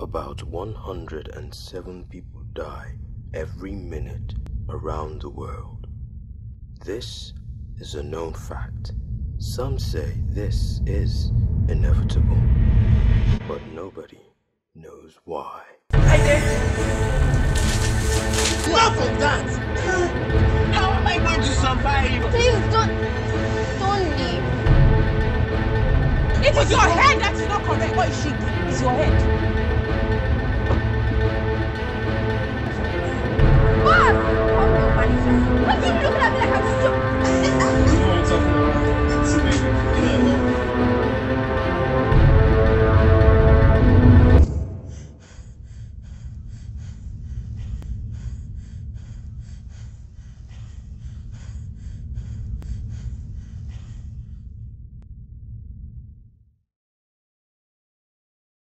About 107 people die every minute around the world. This is a known fact. Some say this is inevitable, but nobody knows why. Enough of that! How am I going to survive? Please don't, don't leave. It was your hand that